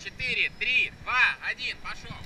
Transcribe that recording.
4, 3, 2, 1, пошел.